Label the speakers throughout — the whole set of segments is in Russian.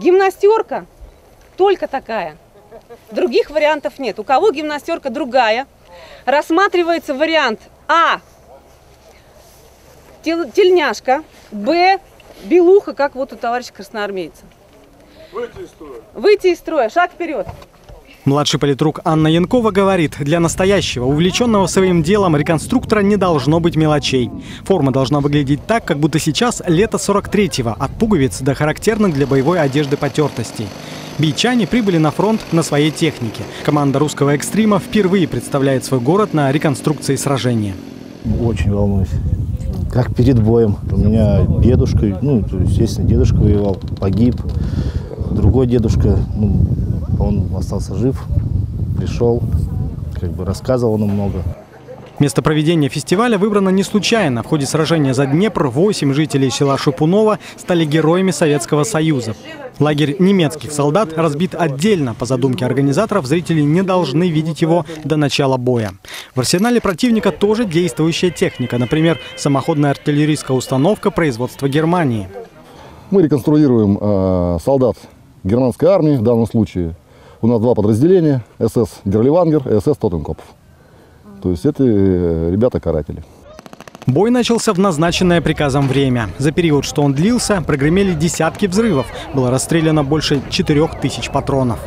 Speaker 1: Гимнастерка только такая. Других вариантов нет. У кого гимнастерка другая, рассматривается вариант А. Тел, тельняшка. Б. Белуха, как вот у товарища красноармейца.
Speaker 2: Выйти из строя.
Speaker 1: Выйти из строя. Шаг вперед.
Speaker 3: Младший политрук Анна Янкова говорит, для настоящего, увлеченного своим делом реконструктора не должно быть мелочей. Форма должна выглядеть так, как будто сейчас лето 43-го, от пуговиц до характерных для боевой одежды потертостей. Бичане прибыли на фронт на своей технике. Команда русского экстрима впервые представляет свой город на реконструкции сражения.
Speaker 4: Очень волнуюсь. Как перед боем. У меня дедушка, ну, естественно, дедушка воевал, погиб. Другой дедушка, ну, он остался жив, пришел, как бы рассказывал нам много.
Speaker 3: Место проведения фестиваля выбрано не случайно. В ходе сражения за Днепр 8 жителей села Шипунова стали героями Советского Союза. Лагерь немецких солдат разбит отдельно. По задумке организаторов, зрители не должны видеть его до начала боя. В арсенале противника тоже действующая техника. Например, самоходная артиллерийская установка производства Германии.
Speaker 5: Мы реконструируем э, солдат германской армии в данном случае. У нас два подразделения, СС Дерливангер и СС Тоттенкопф. То есть это э, ребята-каратели.
Speaker 3: Бой начался в назначенное приказом время. За период, что он длился, прогремели десятки взрывов. Было расстреляно больше 4000 патронов.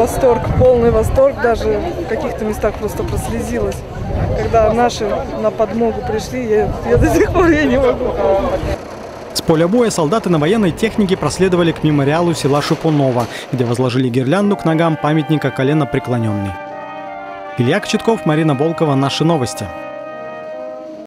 Speaker 6: Восторг, полный восторг, даже в каких-то местах просто прослезилась. Когда наши на подмогу пришли, я, я до сих пор я не могу.
Speaker 3: С поля боя солдаты на военной технике проследовали к мемориалу села Шипунова, где возложили гирлянду к ногам памятника колено преклоненный. Илья Кочетков, Марина Волкова. Наши новости.